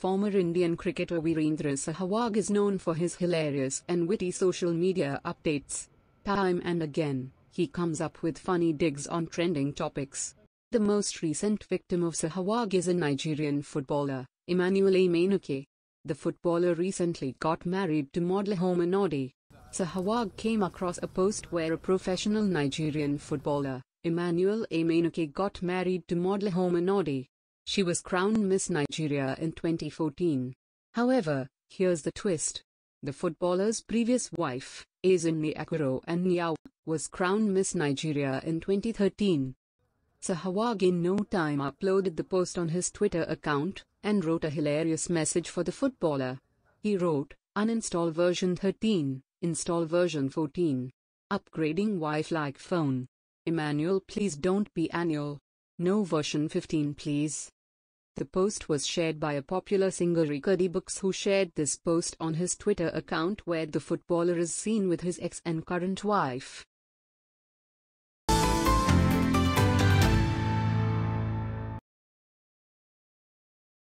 Former Indian cricketer Virender Sehwag is known for his hilarious and witty social media updates. Time and again, he comes up with funny digs on trending topics. The most recent victim of Sehwag is a Nigerian footballer, Emmanuel Emenike. The footballer recently got married to model Iheoma Nnadi. Sehwag came across a post where a professional Nigerian footballer, Emmanuel Emenike got married to model Iheoma Nnadi. She was crowned Miss Nigeria in 2014. However, here's the twist. The footballer's previous wife, Ezinne and Anyao, was crowned Miss Nigeria in 2013. Sehwag in no time uploaded the post on his Twitter account and wrote a hilarious message for the footballer. He wrote, Uninstall version 13, install version 14. Upgrading wife like phone. Emmanuel please don't be annual. No version 15 please. The post was shared by a popular singer Rika Books who shared this post on his Twitter account where the footballer is seen with his ex and current wife.